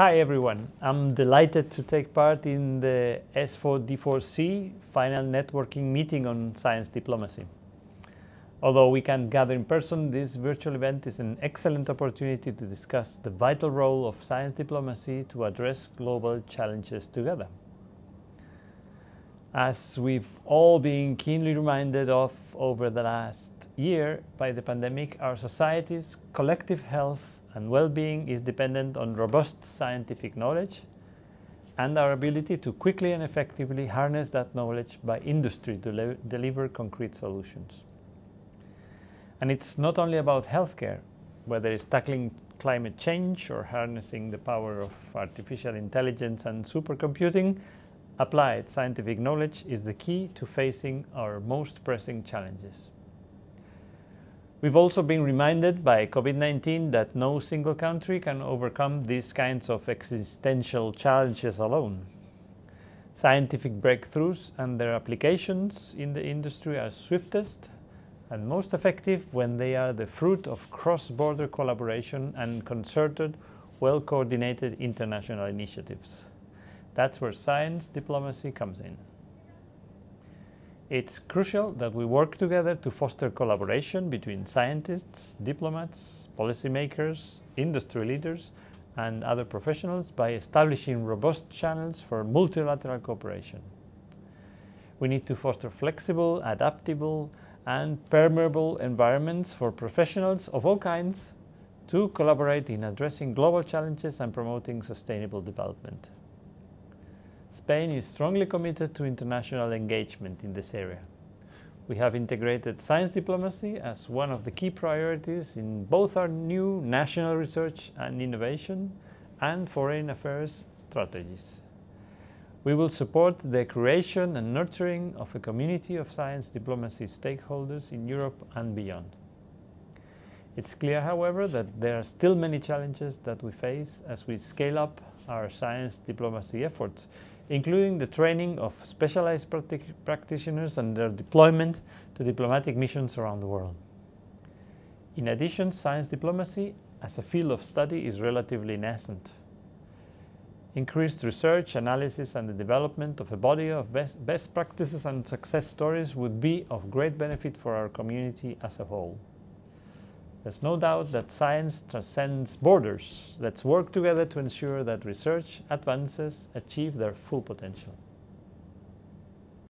Hi everyone, I'm delighted to take part in the S4D4C final networking meeting on science diplomacy. Although we can't gather in person, this virtual event is an excellent opportunity to discuss the vital role of science diplomacy to address global challenges together. As we've all been keenly reminded of over the last year by the pandemic, our society's collective health and well-being is dependent on robust scientific knowledge and our ability to quickly and effectively harness that knowledge by industry to deliver concrete solutions. And it's not only about healthcare, whether it's tackling climate change or harnessing the power of artificial intelligence and supercomputing, applied scientific knowledge is the key to facing our most pressing challenges. We've also been reminded by COVID-19 that no single country can overcome these kinds of existential challenges alone. Scientific breakthroughs and their applications in the industry are swiftest and most effective when they are the fruit of cross-border collaboration and concerted, well-coordinated international initiatives. That's where science diplomacy comes in. It's crucial that we work together to foster collaboration between scientists, diplomats, policymakers, industry leaders, and other professionals by establishing robust channels for multilateral cooperation. We need to foster flexible, adaptable, and permeable environments for professionals of all kinds to collaborate in addressing global challenges and promoting sustainable development. Spain is strongly committed to international engagement in this area. We have integrated science diplomacy as one of the key priorities in both our new national research and innovation and foreign affairs strategies. We will support the creation and nurturing of a community of science diplomacy stakeholders in Europe and beyond. It's clear, however, that there are still many challenges that we face as we scale up our science diplomacy efforts, including the training of specialized practitioners and their deployment to diplomatic missions around the world. In addition, science diplomacy as a field of study is relatively nascent. Increased research, analysis and the development of a body of best, best practices and success stories would be of great benefit for our community as a whole. There's no doubt that science transcends borders. Let's work together to ensure that research advances achieve their full potential.